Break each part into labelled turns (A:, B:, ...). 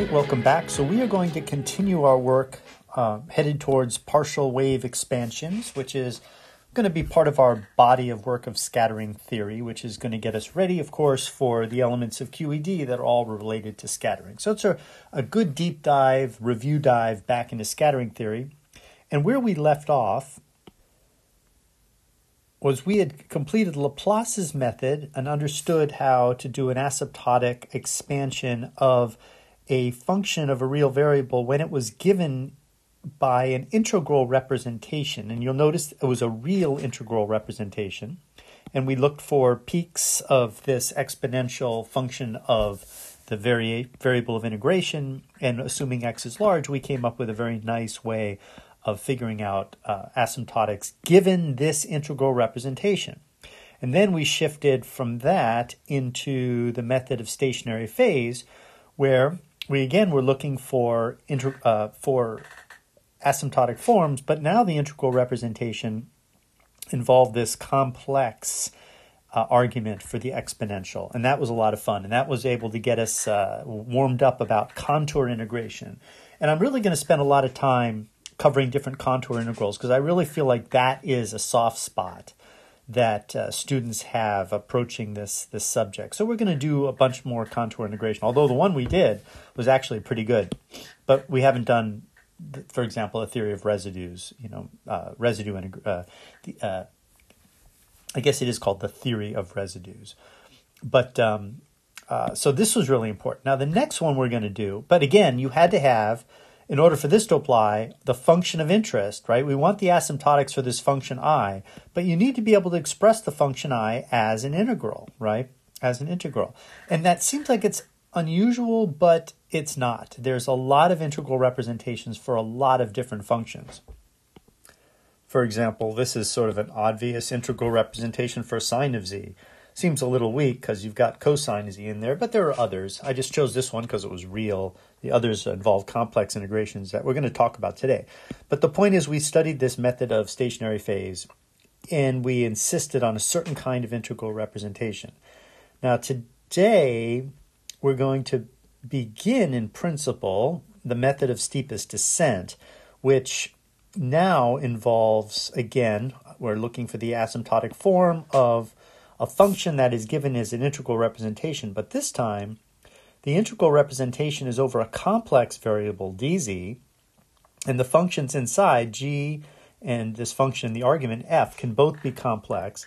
A: right, welcome back. So we are going to continue our work uh, headed towards partial wave expansions, which is going to be part of our body of work of scattering theory, which is going to get us ready, of course, for the elements of QED that are all related to scattering. So it's a, a good deep dive, review dive back into scattering theory. And where we left off was we had completed Laplace's method and understood how to do an asymptotic expansion of a function of a real variable when it was given by an integral representation. And you'll notice it was a real integral representation. And we looked for peaks of this exponential function of the vari- variable of integration. And assuming x is large, we came up with a very nice way of figuring out uh, asymptotics given this integral representation. And then we shifted from that into the method of stationary phase, where we again were looking for inter, uh, for asymptotic forms, but now the integral representation involved this complex uh, argument for the exponential, and that was a lot of fun, and that was able to get us uh, warmed up about contour integration. And I'm really going to spend a lot of time covering different contour integrals because I really feel like that is a soft spot that uh, students have approaching this this subject. So we're going to do a bunch more contour integration. Although the one we did was actually pretty good, but we haven't done, for example, a theory of residues. You know, uh, residue and uh, uh, I guess it is called the theory of residues. But um, uh, so this was really important. Now the next one we're going to do, but again, you had to have in order for this to apply, the function of interest, right? We want the asymptotics for this function i, but you need to be able to express the function i as an integral, right? As an integral. And that seems like it's unusual, but it's not. There's a lot of integral representations for a lot of different functions. For example, this is sort of an obvious integral representation for sine of z. Seems a little weak because you've got cosine z in there, but there are others. I just chose this one because it was real the others involve complex integrations that we're going to talk about today. But the point is, we studied this method of stationary phase and we insisted on a certain kind of integral representation. Now, today, we're going to begin in principle the method of steepest descent, which now involves, again, we're looking for the asymptotic form of a function that is given as an integral representation, but this time the integral representation is over a complex variable dz, and the functions inside g and this function, the argument f, can both be complex,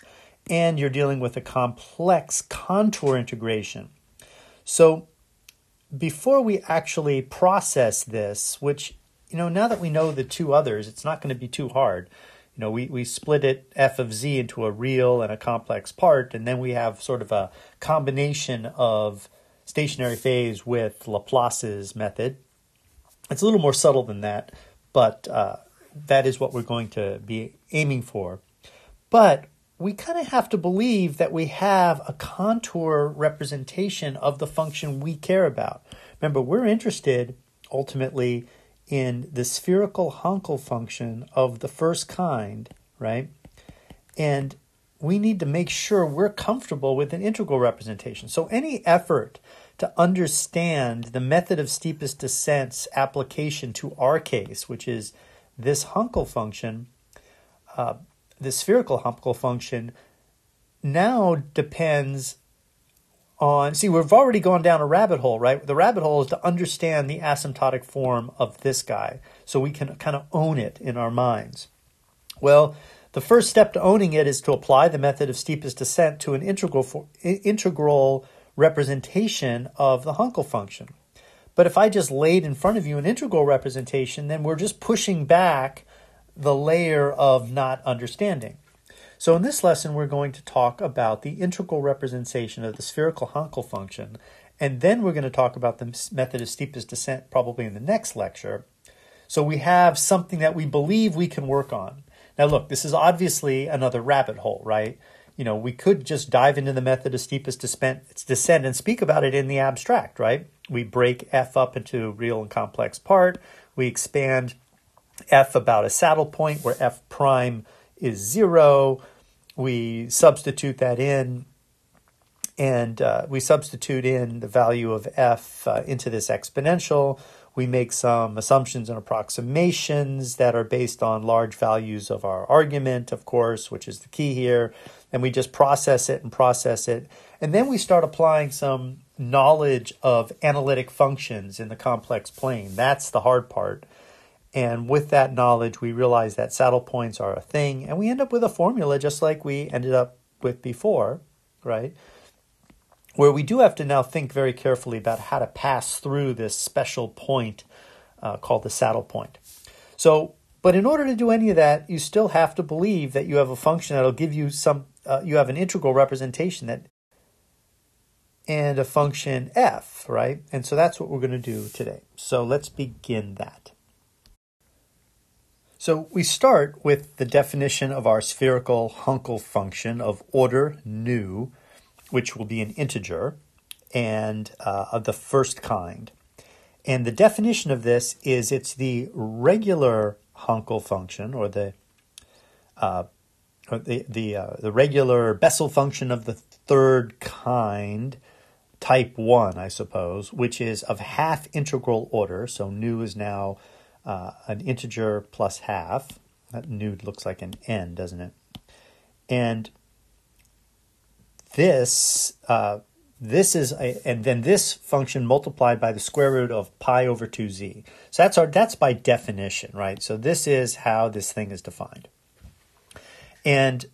A: and you're dealing with a complex contour integration. So before we actually process this, which, you know, now that we know the two others, it's not going to be too hard. You know, we, we split it f of z into a real and a complex part, and then we have sort of a combination of stationary phase with Laplace's method. It's a little more subtle than that, but uh, that is what we're going to be aiming for. But we kind of have to believe that we have a contour representation of the function we care about. Remember, we're interested ultimately in the spherical Hankel function of the first kind, right? And we need to make sure we're comfortable with an integral representation. So any effort to understand the method of steepest descent's application to our case, which is this Hankel function, uh, the spherical Hankel function, now depends on. See, we've already gone down a rabbit hole, right? The rabbit hole is to understand the asymptotic form of this guy so we can kind of own it in our minds. Well, the first step to owning it is to apply the method of steepest descent to an integral for, integral representation of the Hankel function. But if I just laid in front of you an integral representation, then we're just pushing back the layer of not understanding. So in this lesson, we're going to talk about the integral representation of the spherical Hankel function, and then we're going to talk about the method of steepest descent probably in the next lecture. So we have something that we believe we can work on. Now, look, this is obviously another rabbit hole, right? You know, we could just dive into the method of steepest descent and speak about it in the abstract, right? We break f up into real and complex part. We expand f about a saddle point where f prime is zero. We substitute that in and uh, we substitute in the value of f uh, into this exponential. We make some assumptions and approximations that are based on large values of our argument, of course, which is the key here. And we just process it and process it. And then we start applying some knowledge of analytic functions in the complex plane. That's the hard part. And with that knowledge, we realize that saddle points are a thing, and we end up with a formula just like we ended up with before, right? Where we do have to now think very carefully about how to pass through this special point uh, called the saddle point. So, but in order to do any of that, you still have to believe that you have a function that'll give you some, uh, you have an integral representation that and a function f, right? And so that's what we're going to do today. So let's begin that. So we start with the definition of our spherical Hankel function of order nu, which will be an integer, and uh, of the first kind. And the definition of this is it's the regular Hankel function, or the uh, or the the uh, the regular Bessel function of the third kind, type one, I suppose, which is of half integral order. So nu is now uh, an integer plus half. That nude looks like an n, doesn't it? And this uh, this is a, and then this function multiplied by the square root of pi over 2z. So that's our that's by definition, right? So this is how this thing is defined. And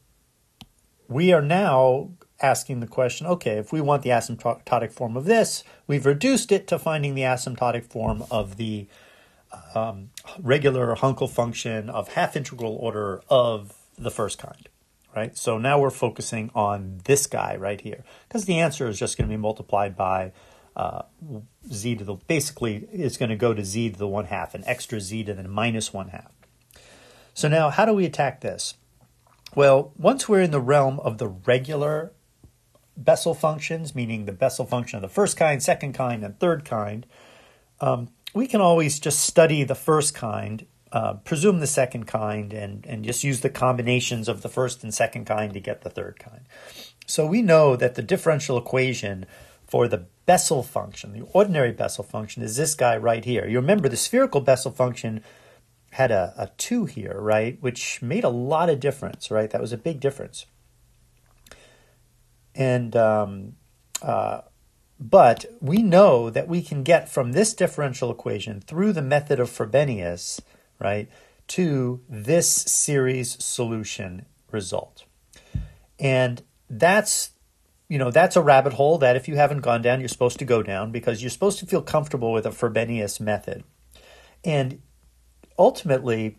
A: we are now asking the question, okay, if we want the asymptotic form of this, we've reduced it to finding the asymptotic form of the um, regular Hankel function of half integral order of the first kind, right? So now we're focusing on this guy right here because the answer is just going to be multiplied by uh, z to the, basically it's going to go to z to the one half, an extra z to the minus one half. So now how do we attack this? Well, once we're in the realm of the regular Bessel functions, meaning the Bessel function of the first kind, second kind, and third kind, um, we can always just study the first kind, uh, presume the second kind, and, and just use the combinations of the first and second kind to get the third kind. So we know that the differential equation for the Bessel function, the ordinary Bessel function, is this guy right here. You remember the spherical Bessel function had a, a 2 here, right, which made a lot of difference, right? That was a big difference. And um, uh, but we know that we can get from this differential equation through the method of Frobenius, right, to this series solution result. And that's you know, that's a rabbit hole that if you haven't gone down, you're supposed to go down because you're supposed to feel comfortable with a Frobenius method. And ultimately,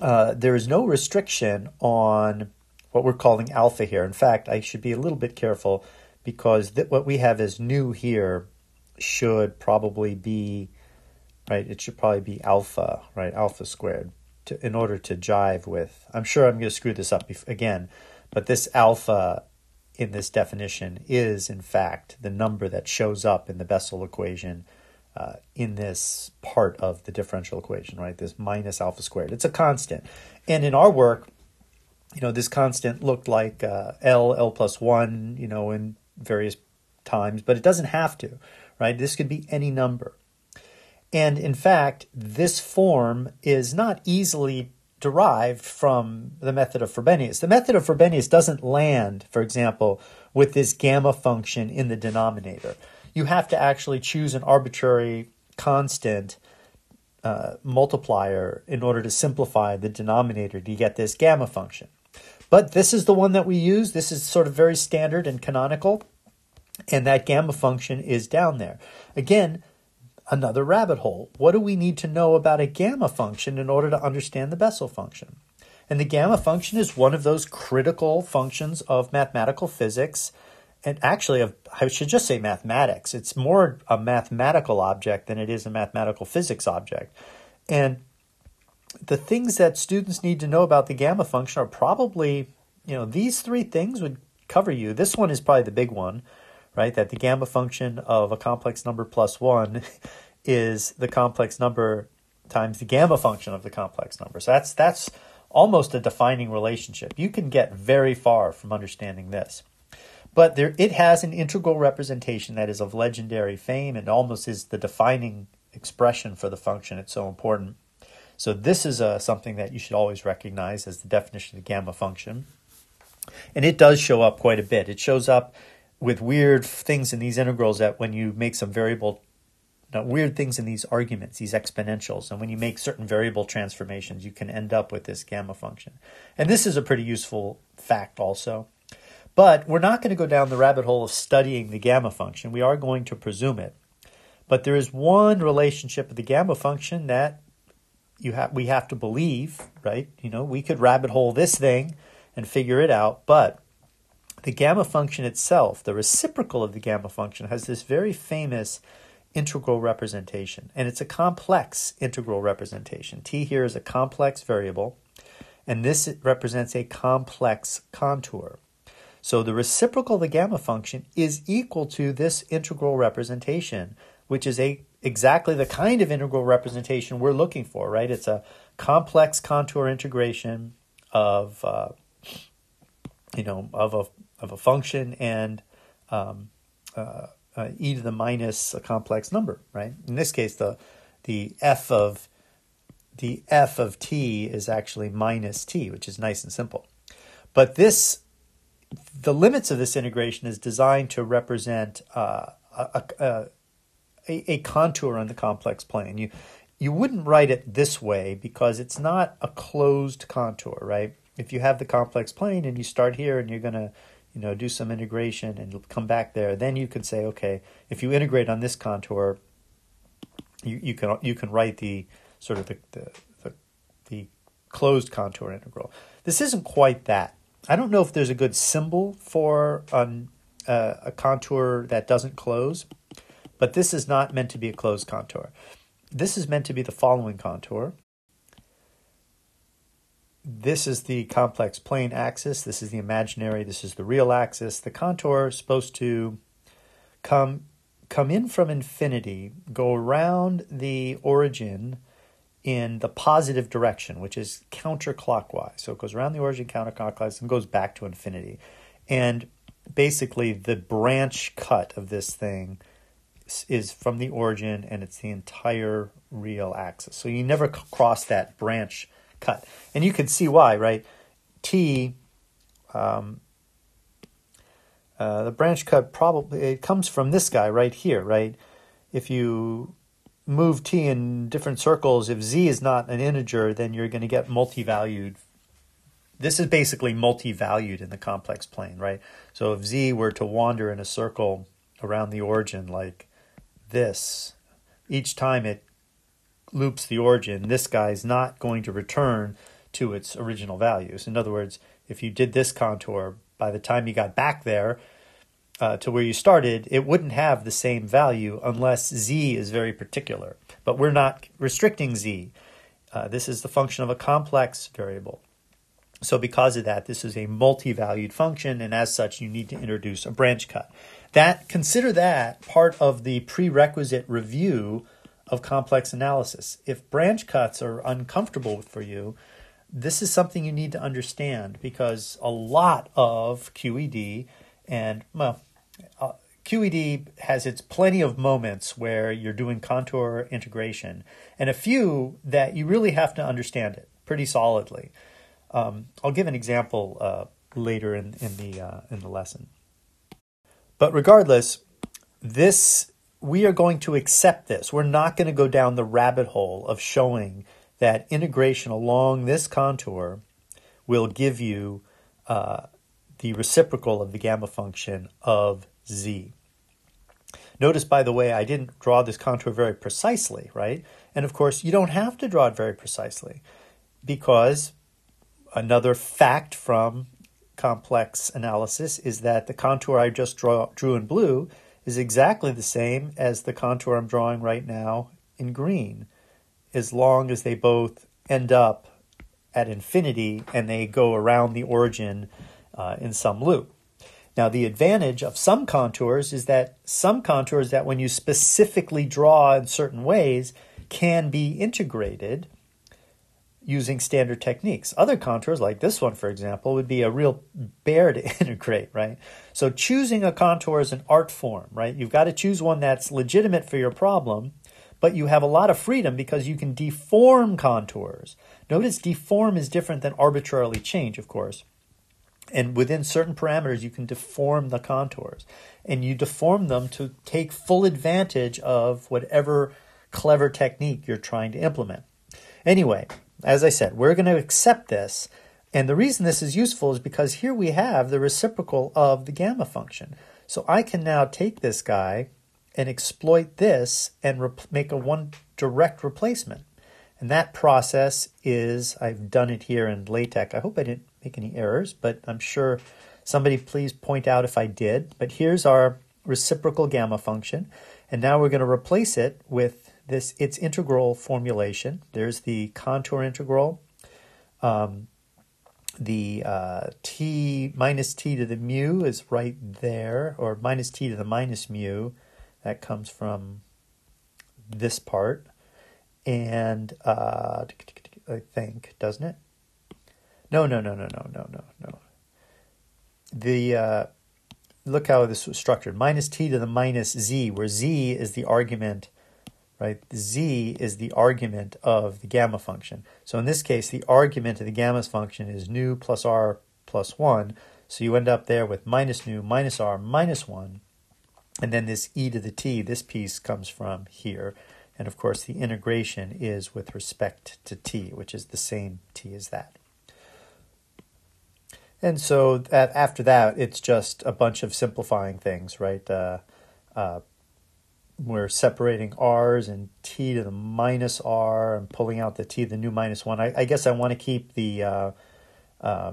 A: uh, there is no restriction on what we're calling alpha here. In fact, I should be a little bit careful because th- what we have as nu here should probably be right. It should probably be alpha, right? Alpha squared to, in order to jive with. I'm sure I'm going to screw this up again, but this alpha in this definition is in fact the number that shows up in the Bessel equation. Uh, in this part of the differential equation, right? This minus alpha squared. It's a constant. And in our work, you know, this constant looked like uh, L, L plus 1, you know, in various times, but it doesn't have to, right? This could be any number. And in fact, this form is not easily derived from the method of Frobenius. The method of Frobenius doesn't land, for example, with this gamma function in the denominator. You have to actually choose an arbitrary constant uh, multiplier in order to simplify the denominator to get this gamma function. But this is the one that we use. This is sort of very standard and canonical. And that gamma function is down there. Again, another rabbit hole. What do we need to know about a gamma function in order to understand the Bessel function? And the gamma function is one of those critical functions of mathematical physics. And actually, I should just say mathematics. It's more a mathematical object than it is a mathematical physics object. And the things that students need to know about the gamma function are probably, you know, these three things would cover you. This one is probably the big one, right? That the gamma function of a complex number plus one is the complex number times the gamma function of the complex number. So that's that's almost a defining relationship. You can get very far from understanding this. But there, it has an integral representation that is of legendary fame and almost is the defining expression for the function. It's so important. So this is uh, something that you should always recognize as the definition of the gamma function. And it does show up quite a bit. It shows up with weird things in these integrals that when you make some variable weird things in these arguments, these exponentials, and when you make certain variable transformations, you can end up with this gamma function. And this is a pretty useful fact also. But we're not going to go down the rabbit hole of studying the gamma function. We are going to presume it. But there is one relationship of the gamma function that you have we have to believe, right? You know, we could rabbit hole this thing and figure it out, but the gamma function itself, the reciprocal of the gamma function, has this very famous integral representation, and it's a complex integral representation. T here is a complex variable, and this represents a complex contour. So the reciprocal of the gamma function is equal to this integral representation, which is a exactly the kind of integral representation we're looking for, right? It's a complex contour integration of, uh, you know, of a of a function and um, uh, uh, e to the minus a complex number, right? In this case, the the f of the f of t is actually minus t, which is nice and simple. But this, the limits of this integration is designed to represent uh, a, a, a, a contour on the complex plane. You you wouldn't write it this way because it's not a closed contour, right? If you have the complex plane and you start here and you're going to you know, do some integration and come back there. Then you can say, okay, if you integrate on this contour, you, you can you can write the sort of the, the the, the closed contour integral. This isn't quite that. I don't know if there's a good symbol for an, uh, a contour that doesn't close, but this is not meant to be a closed contour. This is meant to be the following contour this is the complex plane axis. This is the imaginary. This is the real axis. The contour is supposed to come come in from infinity, go around the origin in the positive direction, which is counterclockwise. So it goes around the origin counterclockwise and goes back to infinity. And basically, the branch cut of this thing is from the origin and it's the entire real axis. So you never cross that branch cut. And you can see why, right? T, um, uh, the branch cut probably it comes from this guy right here, right? If you move t in different circles, if z is not an integer, then you're going to get multi-valued. This is basically multi-valued in the complex plane, right? So if z were to wander in a circle around the origin like this, each time it loops the origin, this guy is not going to return to its original values. In other words, if you did this contour, by the time you got back there uh, to where you started, it wouldn't have the same value unless z is very particular. But we're not restricting z. Uh, this is the function of a complex variable. So because of that, this is a multi-valued function, and as such, you need to introduce a branch cut. That consider that part of the prerequisite review of complex analysis. If branch cuts are uncomfortable for you, this is something you need to understand because a lot of QED and, well, uh, QED has its plenty of moments where you're doing contour integration, and a few that you really have to understand it pretty solidly. Um, I'll give an example uh, later in, in the uh, in the lesson. But regardless, this we are going to accept this. We're not going to go down the rabbit hole of showing that integration along this contour will give you uh, the reciprocal of the gamma function of z. Notice, by the way, I didn't draw this contour very precisely, right? And of course, you don't have to draw it very precisely because another fact from complex analysis is that the contour I just draw, drew in blue is exactly the same as the contour I'm drawing right now in green, as long as they both end up at infinity and they go around the origin uh, in some loop. Now, the advantage of some contours is that some contours that when you specifically draw in certain ways can be integrated using standard techniques. Other contours, like this one, for example, would be a real bear to integrate, right? So choosing a contour is an art form, right? You've got to choose one that's legitimate for your problem, but you have a lot of freedom because you can deform contours. Notice deform is different than arbitrarily change, of course. And within certain parameters, you can deform the contours. And you deform them to take full advantage of whatever clever technique you're trying to implement. Anyway, as I said, we're going to accept this. And the reason this is useful is because here we have the reciprocal of the gamma function. So I can now take this guy and exploit this and make a one direct replacement. And that process is, I've done it here in LaTeX. I hope I didn't make any errors, but I'm sure somebody please point out if I did. But here's our reciprocal gamma function. And now we're going to replace it with this its integral formulation. There's the contour integral. Um, the uh, t minus t to the mu is right there, or minus t to the minus mu. That comes from this part. And uh, I think, doesn't it? No, no, no, no, no, no, no, no. The uh, look how this was structured: minus t to the minus z, where z is the argument right? Z is the argument of the gamma function. So in this case, the argument of the gamma function is nu plus r plus 1. So you end up there with minus nu minus r minus 1. And then this e to the t, this piece comes from here. And of course, the integration is with respect to t, which is the same t as that. And so that, after that, it's just a bunch of simplifying things, right? Uh, uh, we're separating r's and t to the minus r and pulling out the t the nu minus 1. I, I guess I want to keep the... Uh, uh,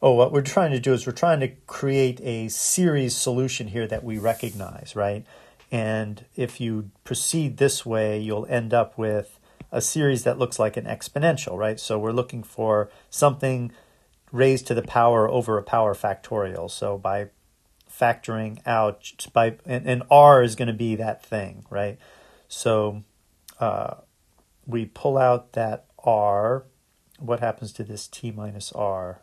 A: oh, what we're trying to do is we're trying to create a series solution here that we recognize, right? And if you proceed this way, you'll end up with a series that looks like an exponential, right? So we're looking for something raised to the power over a power factorial. So by factoring out by and, and R is going to be that thing, right? So uh, we pull out that R. What happens to this T minus R?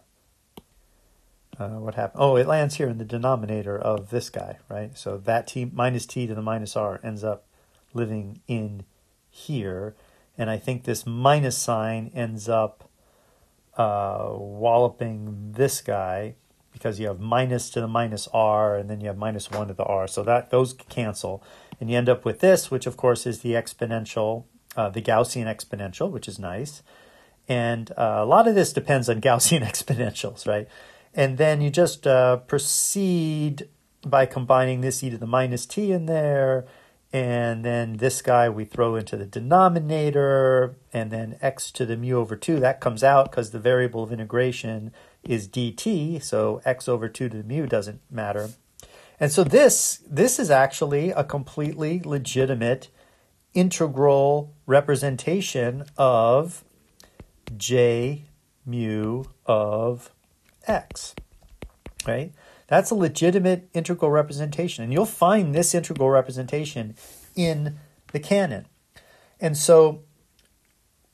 A: Uh, what happened? Oh, it lands here in the denominator of this guy, right? So that T minus T to the minus R ends up living in here. And I think this minus sign ends up uh, walloping this guy because you have minus to the minus r and then you have minus 1 to the r. So that those cancel. And you end up with this, which of course is the exponential, uh, the Gaussian exponential, which is nice. And uh, a lot of this depends on Gaussian exponentials, right? And then you just uh, proceed by combining this e to the minus t in there. And then this guy we throw into the denominator. And then x to the mu over 2, that comes out because the variable of integration is dt, so x over 2 to the mu doesn't matter. And so this this is actually a completely legitimate integral representation of j mu of x. Right? That's a legitimate integral representation. And you'll find this integral representation in the canon. And so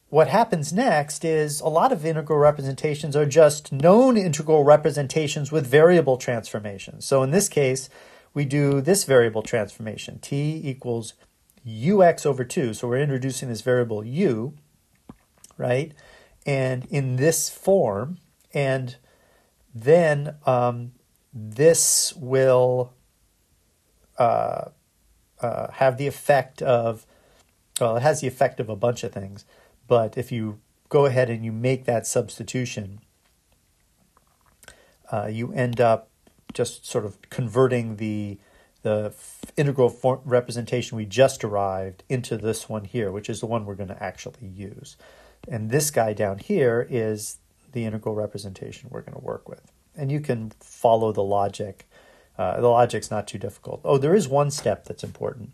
A: what happens next is a lot of integral representations are just known integral representations with variable transformations. So in this case, we do this variable transformation, t equals ux over 2. So we're introducing this variable u, right? And in this form, and then um, this will uh, uh, have the effect of, well, it has the effect of a bunch of things. But if you go ahead and you make that substitution, uh, you end up just sort of converting the the integral form representation we just derived into this one here, which is the one we're going to actually use. And this guy down here is the integral representation we're going to work with. And you can follow the logic. Uh, the logic's not too difficult. Oh, there is one step that's important.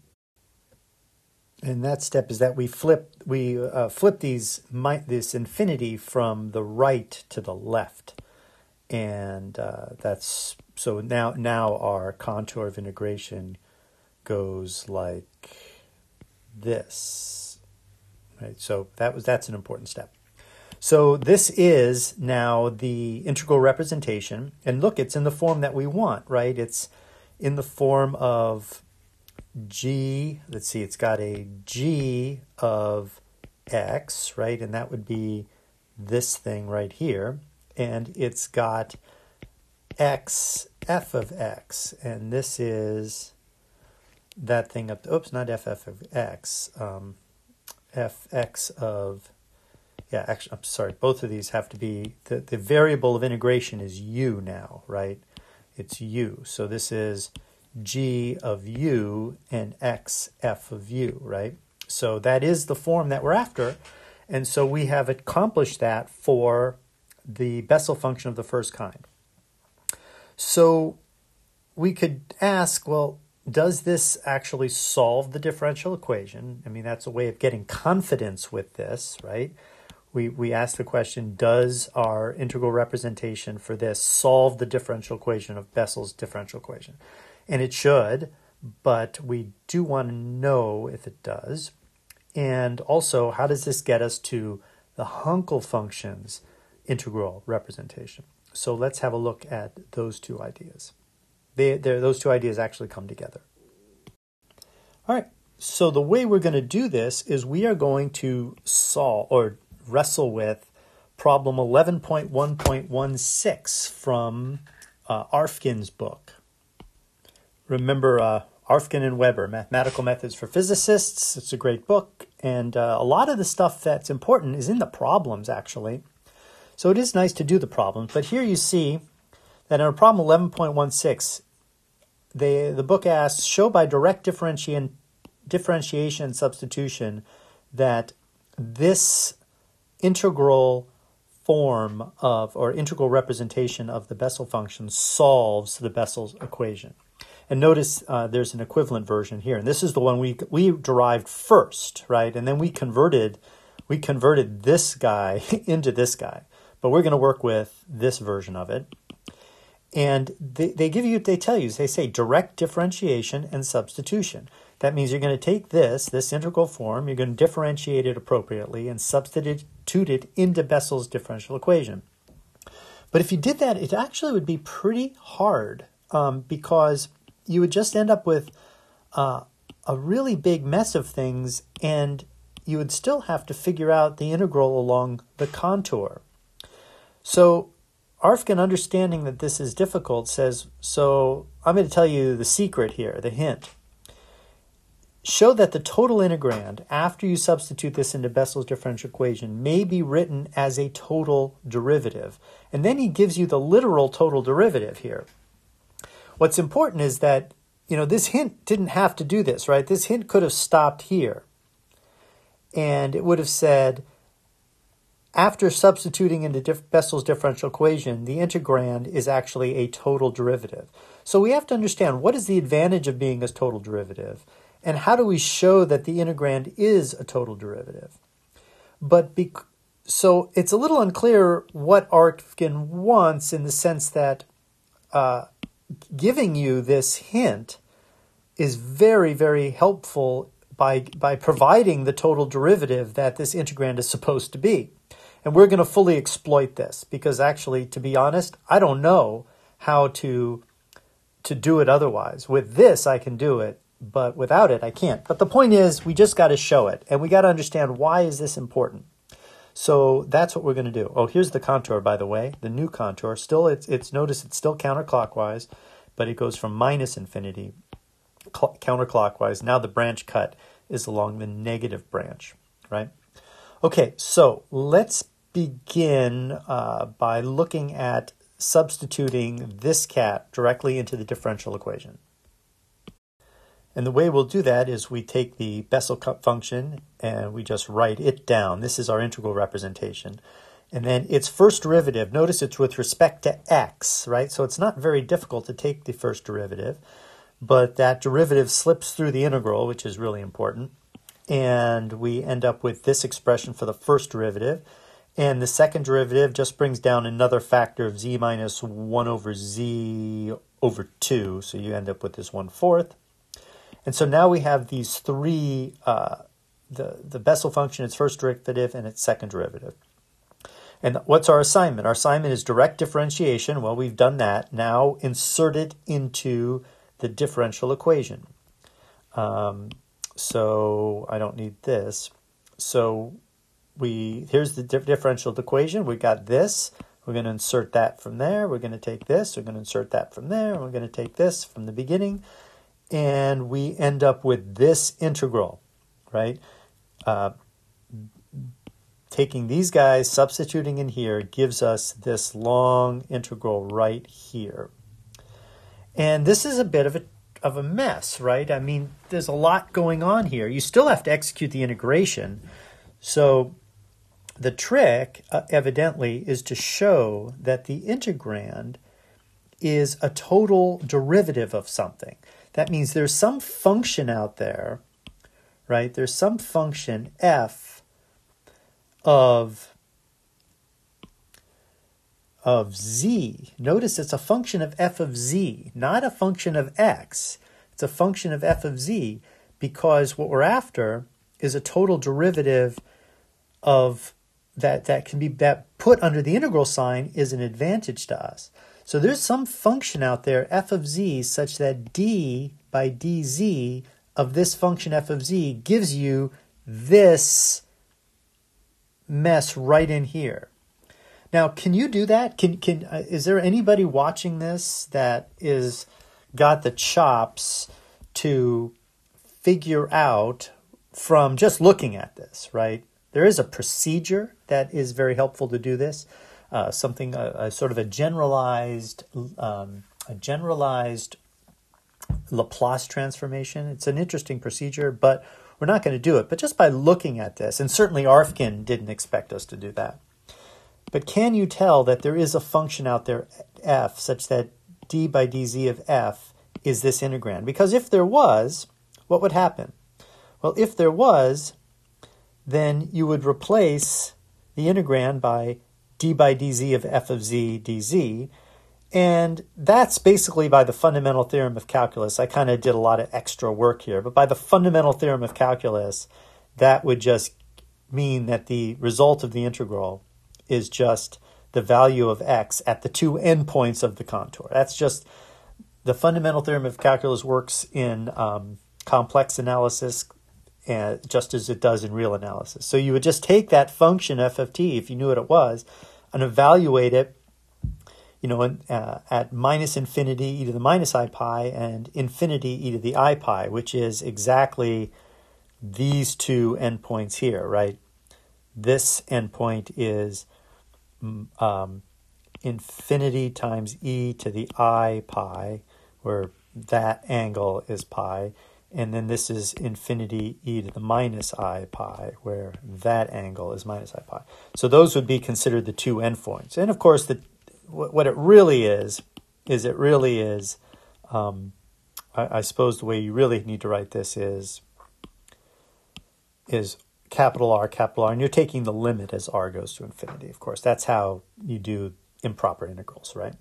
A: And that step is that we flip we uh, flip these this infinity from the right to the left, and uh, that's so now now our contour of integration goes like this, Right? So that was that's an important step. So this is now the integral representation. And look, it's in the form that we want, right? It's in the form of g, let's see, it's got a g of x, right? And that would be this thing right here. And it's got x f of x. And this is that thing up, oops, not f f of x, um, fx of, yeah, actually, I'm sorry, both of these have to be, the, the variable of integration is u now, right? It's u. So this is g of u and x f of u, right? So that is the form that we're after. And so we have accomplished that for the Bessel function of the first kind. So we could ask, well, does this actually solve the differential equation? I mean, that's a way of getting confidence with this, right? We, we ask the question, does our integral representation for this solve the differential equation of Bessel's differential equation? And it should, but we do want to know if it does. And also, how does this get us to the Hankel function's integral representation? So let's have a look at those two ideas. They, those two ideas actually come together. All right, so the way we're going to do this is we are going to solve or wrestle with problem 11.1.16 from uh, Arfken's book. Remember uh, Arfken and Weber, Mathematical Methods for Physicists. It's a great book, and uh, a lot of the stuff that's important is in the problems, actually. So it is nice to do the problems, but here you see that in problem 11.16, they, the book asks, show by direct differentiation, differentiation substitution that this integral form of, or integral representation of the Bessel function solves the Bessel's equation. And notice uh, there's an equivalent version here, and this is the one we we derived first, right? And then we converted we converted this guy into this guy, but we're going to work with this version of it. And they, they give you, they tell you, they say direct differentiation and substitution. That means you're going to take this, this integral form, you're going to differentiate it appropriately and substitute it into Bessel's differential equation. But if you did that, it actually would be pretty hard um, because you would just end up with uh, a really big mess of things, and you would still have to figure out the integral along the contour. So, Arfken, understanding that this is difficult, says, So I'm going to tell you the secret here, the hint. Show that the total integrand, after you substitute this into Bessel's differential equation, may be written as a total derivative. And then he gives you the literal total derivative here. What's important is that, you know, this hint didn't have to do this, right? This hint could have stopped here. And it would have said, after substituting into Bessel's differential equation, the integrand is actually a total derivative. So we have to understand what is the advantage of being a total derivative, and how do we show that the integrand is a total derivative? But bec- so it's a little unclear what Arfken wants in the sense that uh, giving you this hint is very, very helpful by, by providing the total derivative that this integrand is supposed to be. And we're going to fully exploit this because actually, to be honest, I don't know how to, to do it otherwise. With this, I can do it, but without it, I can't. But the point is, we just got to show it and we got to understand why is this important. So that's what we're going to do. Oh, here's the contour, by the way, the new contour. Still, it's, it's notice it's still counterclockwise, but it goes from minus infinity cl- counterclockwise. Now the branch cut is along the negative branch, right? Okay, so let's begin uh, by looking at substituting this cat directly into the differential equation. And the way we'll do that is we take the Bessel function and we just write it down. This is our integral representation. And then its first derivative, notice it's with respect to x, right? So it's not very difficult to take the first derivative, but that derivative slips through the integral, which is really important. And we end up with this expression for the first derivative. And the second derivative just brings down another factor of z minus 1 over z over 2. So you end up with this 1 fourth. And so now we have these three uh, the, the Bessel function, its first derivative, and its second derivative. And what's our assignment? Our assignment is direct differentiation. Well, we've done that. Now insert it into the differential equation. Um, so I don't need this. So we here's the differential equation. We got this. We're going to insert that from there. We're going to take this. We're going to insert that from there. We're going to take this from the beginning. And we end up with this integral, right? Uh, taking these guys, substituting in here, gives us this long integral right here. And this is a bit of a of a mess, right? I mean, there's a lot going on here. You still have to execute the integration. So the trick, uh, evidently, is to show that the integrand is a total derivative of something. That means there's some function out there, right? There's some function f of of z. Notice it's a function of f of z, not a function of x. It's a function of f of z because what we're after is a total derivative of that that can be that put under the integral sign is an advantage to us. So there's some function out there f of z such that d by dz of this function f of z gives you this mess right in here. Now, can you do that? Can can uh, is there anybody watching this that is got the chops to figure out from just looking at this, right? There is a procedure that is very helpful to do this. Uh, something a, a, sort of a generalized um, a generalized Laplace transformation. It's an interesting procedure, but we're not going to do it. But just by looking at this, and certainly Arfken didn't expect us to do that. But can you tell that there is a function out there, f, such that d by dz of f is this integrand? Because if there was, what would happen? Well, if there was, then you would replace the integrand by d by dz of f of z dz. And that's basically by the fundamental theorem of calculus. I kind of did a lot of extra work here, but by the fundamental theorem of calculus, that would just mean that the result of the integral is just the value of x at the two endpoints of the contour. That's just the fundamental theorem of calculus works in um, complex analysis uh, just as it does in real analysis. So you would just take that function f of t, if you knew what it was, and evaluate it you know, uh, at minus infinity e to the minus i pi and infinity e to the i pi, which is exactly these two endpoints here, right? This endpoint is um, infinity times e to the i pi, where that angle is pi, and then this is infinity e to the minus i pi, where that angle is minus i pi. So those would be considered the two endpoints. And of course, the what it really is is it really is. Um, I, I suppose the way you really need to write this is is capital R, capital R, and you're taking the limit as R goes to infinity. Of course, that's how you do improper integrals, right?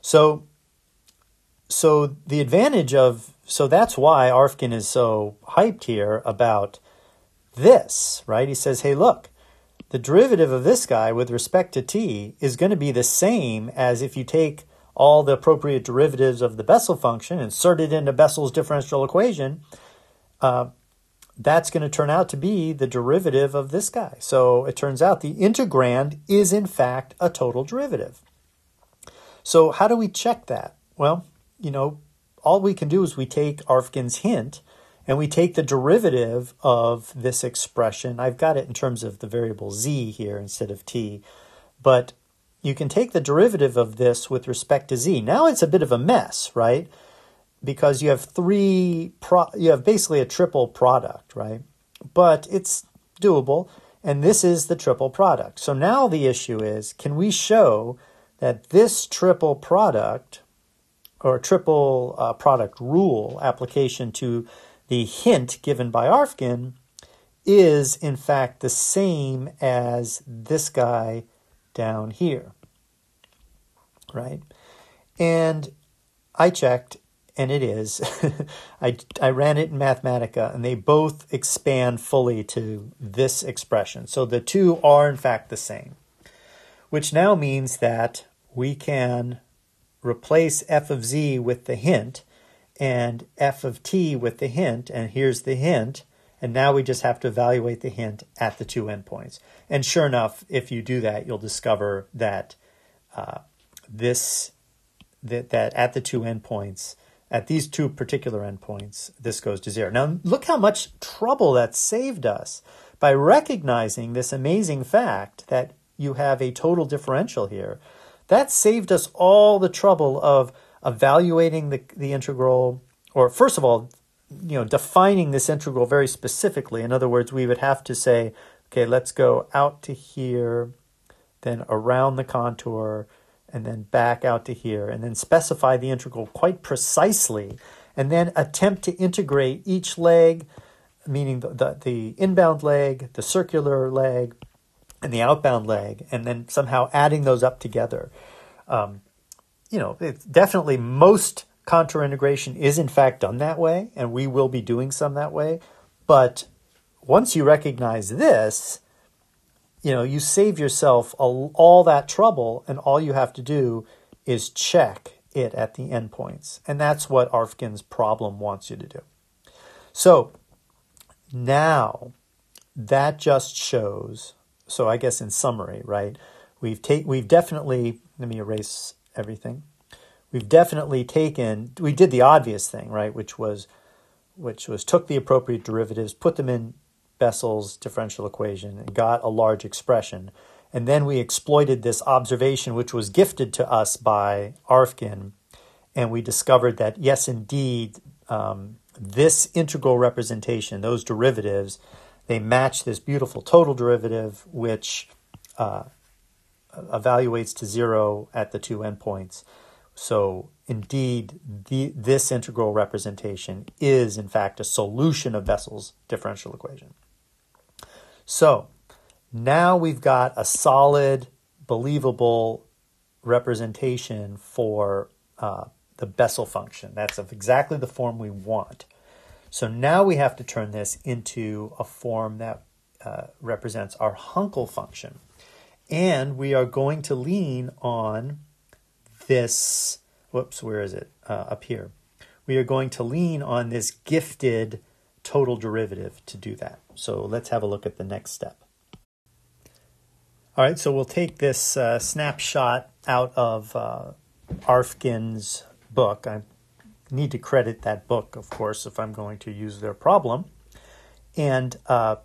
A: So, so the advantage of so that's why Arfken is so hyped here about this, right? He says, "Hey, look, the derivative of this guy with respect to t is going to be the same as if you take all the appropriate derivatives of the Bessel function, and insert it into Bessel's differential equation." Uh, that's going to turn out to be the derivative of this guy. So it turns out the integrand is in fact a total derivative. So how do we check that? Well, you know, all we can do is we take Arfken's hint and we take the derivative of this expression. I've got it in terms of the variable z here instead of t, but you can take the derivative of this with respect to z. Now it's a bit of a mess, right? because you have three you have basically a triple product, right? But it's doable and this is the triple product. So now the issue is can we show that this triple product or triple uh, product rule application to the hint given by Arfken is in fact the same as this guy down here, right? And I checked and it is. I, I ran it in Mathematica, and they both expand fully to this expression. So the two are, in fact, the same, which now means that we can replace f of z with the hint and f of t with the hint, and here's the hint. And now we just have to evaluate the hint at the two endpoints. And sure enough, if you do that, you'll discover that uh, this that, that at the two endpoints, at these two particular endpoints, this goes to zero. Now look how much trouble that saved us by recognizing this amazing fact that you have a total differential here. That saved us all the trouble of evaluating the, the integral, or first of all, you know, defining this integral very specifically. In other words, we would have to say, okay, let's go out to here, then around the contour, and then back out to here, and then specify the integral quite precisely, and then attempt to integrate each leg, meaning the, the, the inbound leg, the circular leg, and the outbound leg, and then somehow adding those up together. Um, you know, it's definitely most contour integration is in fact done that way, and we will be doing some that way. But once you recognize this, you know, you save yourself all that trouble, and all you have to do is check it at the endpoints. And that's what Arfken's problem wants you to do. So now that just shows, so I guess in summary, right? We've ta- we've definitely let me erase everything. We've definitely taken we did the obvious thing, right, which was which was took the appropriate derivatives, put them in Bessel's differential equation and got a large expression. And then we exploited this observation which was gifted to us by Arfken and we discovered that yes indeed um, this integral representation, those derivatives, they match this beautiful total derivative, which uh, evaluates to zero at the two endpoints. So, indeed, the, this integral representation is, in fact, a solution of Bessel's differential equation. So, now we've got a solid, believable representation for uh, the Bessel function. That's of exactly the form we want. So now we have to turn this into a form that uh, represents our Hankel function. And we are going to lean on this, whoops, where is it? Uh, up here. We are going to lean on this gifted total derivative to do that. So let's have a look at the next step. All right, so we'll take this uh, snapshot out of uh, Arfken's book. I need to credit that book, of course, if I'm going to use their problem. And uh,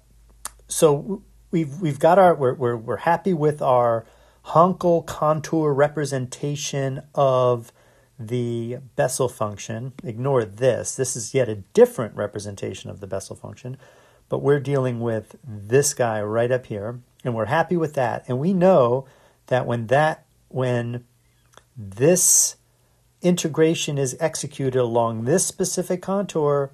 A: so we've we've got our we're we're, we're happy with our Hankel contour representation of the Bessel function. Ignore this. This is yet a different representation of the Bessel function, but we're dealing with this guy right up here, and we're happy with that. And we know that when that when this integration is executed along this specific contour,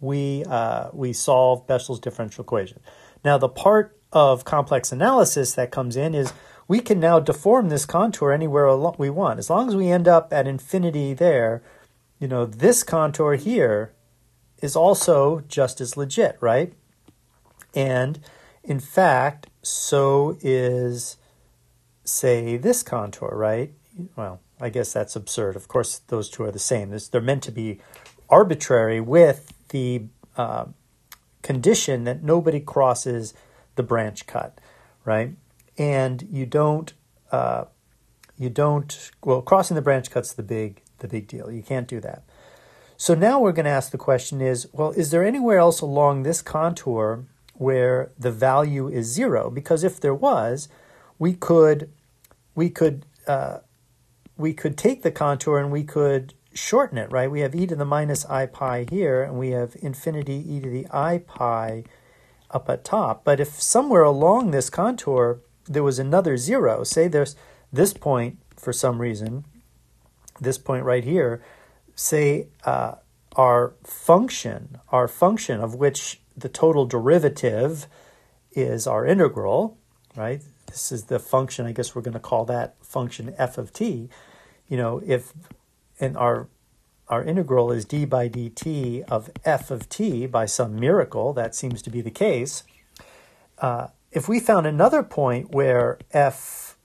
A: we uh, we solve Bessel's differential equation. Now, the part of complex analysis that comes in is we can now deform this contour anywhere we want. As long as we end up at infinity there, you know, this contour here is also just as legit, right? And in fact, so is, say, this contour, right? Well, I guess that's absurd. Of course, those two are the same. They're meant to be arbitrary with the uh, condition that nobody crosses the branch cut, right? And you don't, uh, you don't. Well, crossing the branch cut's the big, the big deal. You can't do that. So now we're going to ask the question: Is well, is there anywhere else along this contour where the value is zero? Because if there was, we could, we could, uh, we could take the contour and we could shorten it, right? We have e to the minus i pi here, and we have infinity e to the i pi up at top. But if somewhere along this contour there was another zero, say there's this point for some reason, this point right here, say uh, our function, our function of which the total derivative is our integral, right? This is the function, I guess we're going to call that function f of t. You know, if in our our integral is d by dt of f of t by some miracle, that seems to be the case, uh, if we found another point where f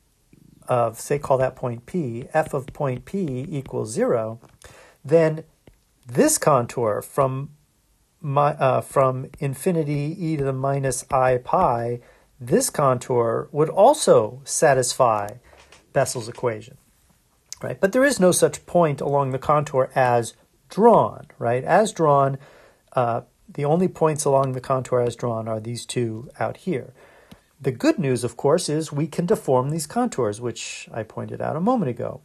A: of, say, call that point p, f of point p equals zero, then this contour from my, uh, from infinity e to the minus i pi, this contour would also satisfy Bessel's equation, right? But there is no such point along the contour as drawn, right? As drawn, uh, the only points along the contour as drawn are these two out here. The good news, of course, is we can deform these contours, which I pointed out a moment ago.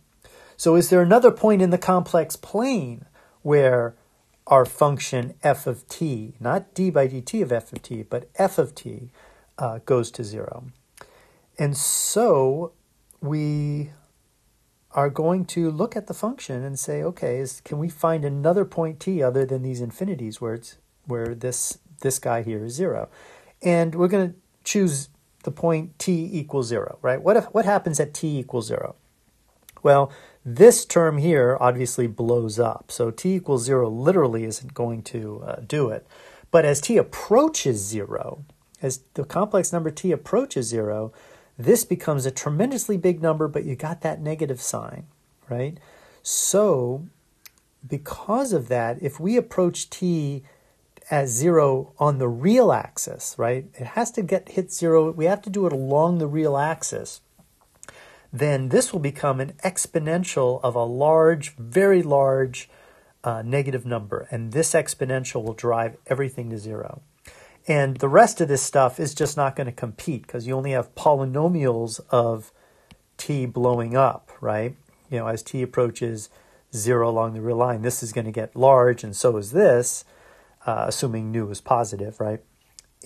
A: So is there another point in the complex plane where our function f of t, not d by dt of f of t, but f of t, uh, goes to zero? And so we are going to look at the function and say, okay, is, can we find another point t other than these infinities where it's where this this guy here is zero, and we're going to choose the point t equals zero, right? What if, what happens at t equals zero? Well, this term here obviously blows up, so t equals zero literally isn't going to uh, do it. But as t approaches zero, as the complex number t approaches zero, this becomes a tremendously big number, but you got that negative sign, right? So, because of that, if we approach t as zero on the real axis, right? It has to get hit zero. We have to do it along the real axis. Then this will become an exponential of a large, very large uh, negative number. And this exponential will drive everything to zero. And the rest of this stuff is just not going to compete because you only have polynomials of t blowing up, right? You know, as t approaches zero along the real line, this is going to get large, and so is this uh, assuming nu is positive, right?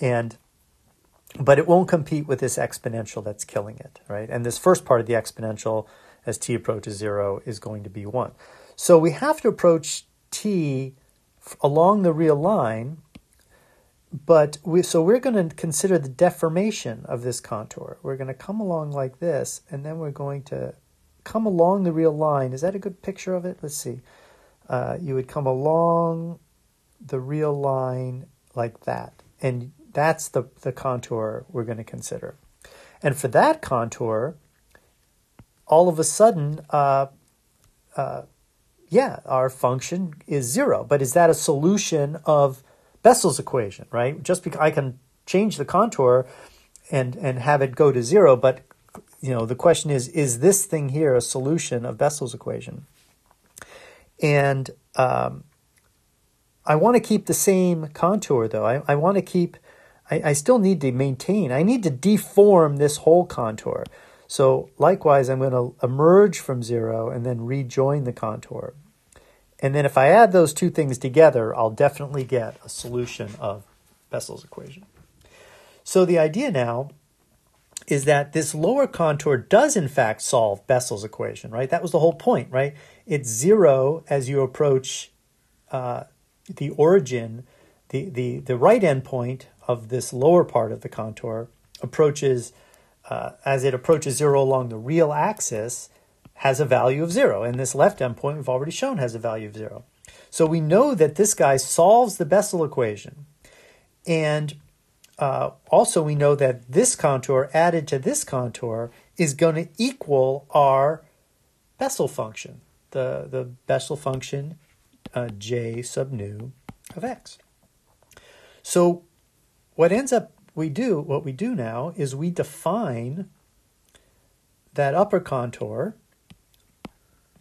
A: And but it won't compete with this exponential that's killing it, right? And this first part of the exponential, as t approaches zero, is going to be one. So we have to approach t along the real line, but we so we're going to consider the deformation of this contour. We're going to come along like this, and then we're going to come along the real line. Is that a good picture of it? Let's see. Uh, you would come along the real line like that. And that's the, the contour we're going to consider. And for that contour, all of a sudden, uh, uh, yeah, our function is zero. But is that a solution of Bessel's equation, right? Just because I can change the contour and, and have it go to zero, but you know the question is, is this thing here a solution of Bessel's equation? And um, I want to keep the same contour though. I, I want to keep, I, I still need to maintain, I need to deform this whole contour. So likewise, I'm going to emerge from zero and then rejoin the contour. And then if I add those two things together, I'll definitely get a solution of Bessel's equation. So the idea now is that this lower contour does in fact solve Bessel's equation, right? That was the whole point, right? It's zero as you approach uh, the origin, the, the, the right endpoint of this lower part of the contour approaches, uh, as it approaches zero along the real axis, has a value of zero. And this left endpoint we've already shown has a value of zero. So we know that this guy solves the Bessel equation. And uh, also we know that this contour added to this contour is going to equal our Bessel function, the, the Bessel function uh, j sub nu of x. So what ends up we do, what we do now is we define that upper contour,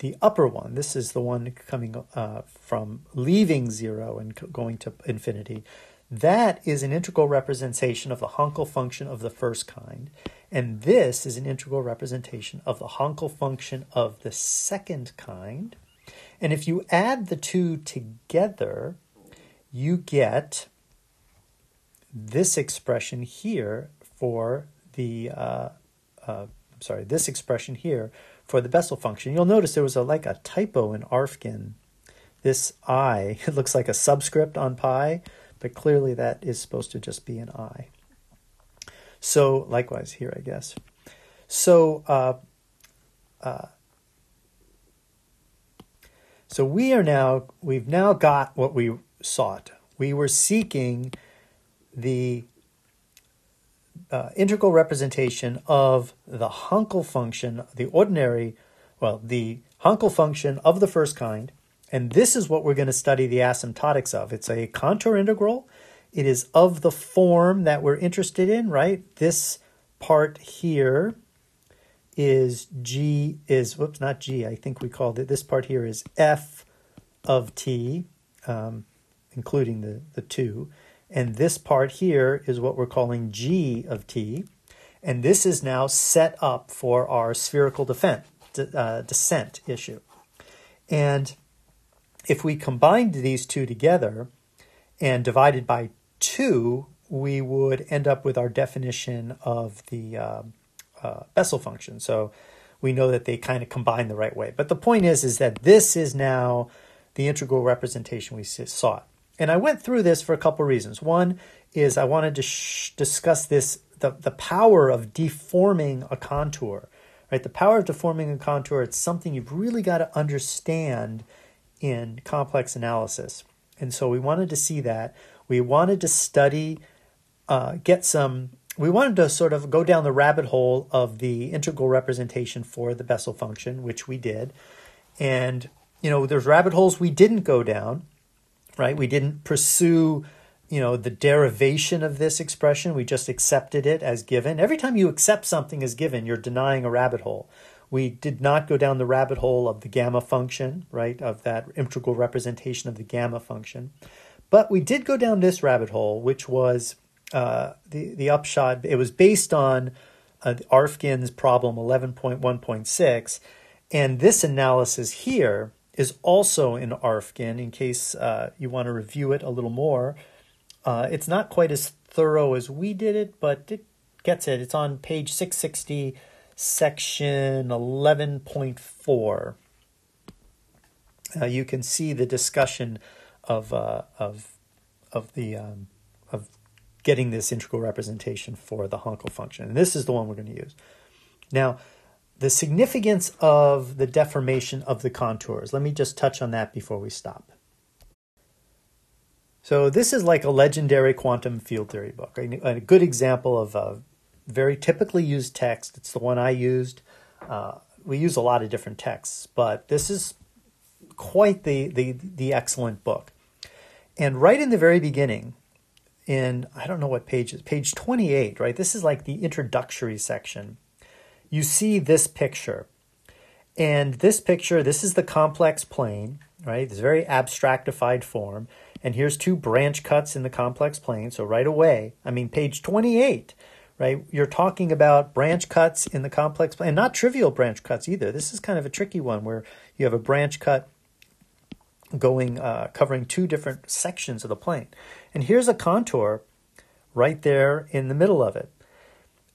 A: the upper one, this is the one coming uh, from leaving zero and going to infinity. That is an integral representation of the Hankel function of the first kind. And this is an integral representation of the Hankel function of the second kind. And if you add the two together, you get this expression here for the, uh, uh, I'm sorry, this expression here for the Bessel function. You'll notice there was a, like a typo in Arfken. This i, it looks like a subscript on pi, but clearly that is supposed to just be an i. So likewise here, I guess. So uh, uh, So we are now, we've now got what we sought. We were seeking the uh, integral representation of the Hankel function, the ordinary, well, the Hankel function of the first kind. And this is what we're going to study the asymptotics of. It's a contour integral. It is of the form that we're interested in, right? This part here is G is, whoops, not G, I think we called it, this part here is F of T, um, including the, the 2. And this part here is what we're calling G of T. And this is now set up for our spherical defense, uh, descent issue. And if we combined these two together and divided by 2, we would end up with our definition of the uh, uh, Bessel function. So we know that they kind of combine the right way. But the point is, is that this is now the integral representation we sought. And I went through this for a couple reasons. One is I wanted to sh- discuss this the, the power of deforming a contour. Right? The power of deforming a contour, it's something you've really got to understand in complex analysis. And so we wanted to see that. We wanted to study, uh, get some, we wanted to sort of go down the rabbit hole of the integral representation for the Bessel function, which we did. And, you know, there's rabbit holes we didn't go down right? We didn't pursue, you know, the derivation of this expression. We just accepted it as given. Every time you accept something as given, you're denying a rabbit hole. We did not go down the rabbit hole of the gamma function, right, of that integral representation of the gamma function. But we did go down this rabbit hole, which was uh, the, the upshot. It was based on uh, Arfken's problem 11.1.6. And this analysis here is also in Arfken in case uh, you want to review it a little more. Uh, it's not quite as thorough as we did it, but it gets it. It's on page 660, section 11.4. Uh, you can see the discussion of uh, of of the um, of getting this integral representation for the Hankel function, and this is the one we're going to use. Now, the significance of the deformation of the contours. Let me just touch on that before we stop. So this is like a legendary quantum field theory book, a good example of a very typically used text. It's the one I used. Uh, we use a lot of different texts, but this is quite the, the, the excellent book. And right in the very beginning, in I don't know what page is, page 28, right? This is like the introductory section you see this picture. And this picture, this is the complex plane, right? This very abstractified form. And here's two branch cuts in the complex plane. So right away, I mean, page 28, right? You're talking about branch cuts in the complex plane, and not trivial branch cuts either. This is kind of a tricky one where you have a branch cut going, uh, covering two different sections of the plane. And here's a contour right there in the middle of it.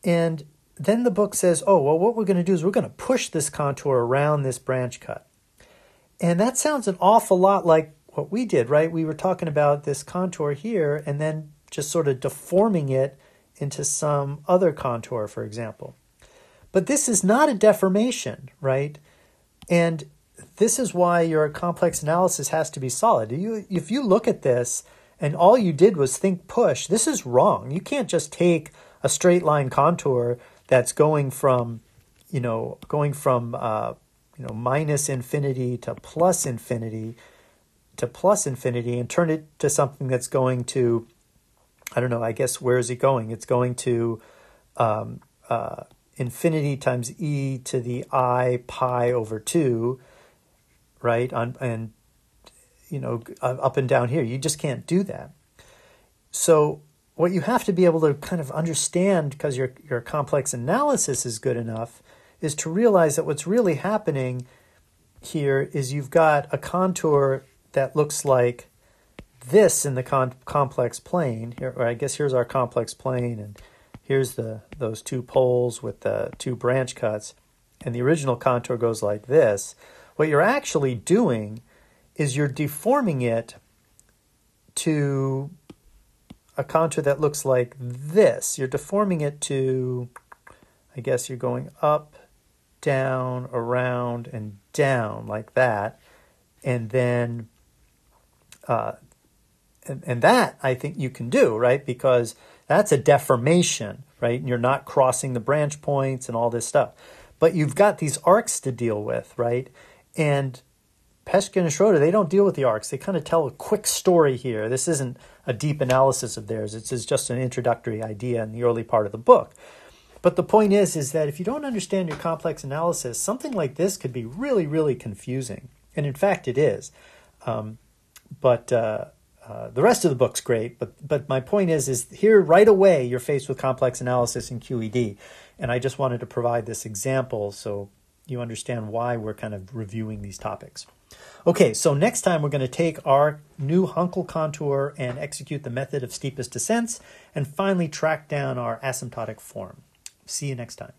A: And then the book says, oh, well, what we're going to do is we're going to push this contour around this branch cut. And that sounds an awful lot like what we did, right? We were talking about this contour here and then just sort of deforming it into some other contour, for example. But this is not a deformation, right? And this is why your complex analysis has to be solid. You, if you look at this and all you did was think push, this is wrong. You can't just take a straight line contour that's going from, you know, going from, uh, you know, minus infinity to plus infinity to plus infinity and turn it to something that's going to, I don't know, I guess where is it going? It's going to um, uh, infinity times e to the i pi over 2, right? On, and, you know, up and down here. You just can't do that. So what you have to be able to kind of understand because your, your complex analysis is good enough is to realize that what's really happening here is you've got a contour that looks like this in the con- complex plane. Here I guess here's our complex plane and here's the those two poles with the two branch cuts and the original contour goes like this. What you're actually doing is you're deforming it to a contour that looks like this. You're deforming it to, I guess you're going up, down, around, and down like that. and then uh, and, and that I think you can do right because that's a deformation, right? And you're not crossing the branch points and all this stuff. But you've got these arcs to deal with, right? And Peskin and Schroeder, they don't deal with the arcs. They kind of tell a quick story here. This isn't a deep analysis of theirs. It's just an introductory idea in the early part of the book. But the point is, is that if you don't understand your complex analysis, something like this could be really, really confusing. And in fact, it is. Um, but uh, uh, the rest of the book's great. But but my point is, is here right away you're faced with complex analysis in QED, and I just wanted to provide this example so you understand why we're kind of reviewing these topics. Okay, so next time we're going to take our new Hankel contour and execute the method of steepest descents, and finally track down our asymptotic form. See you next time.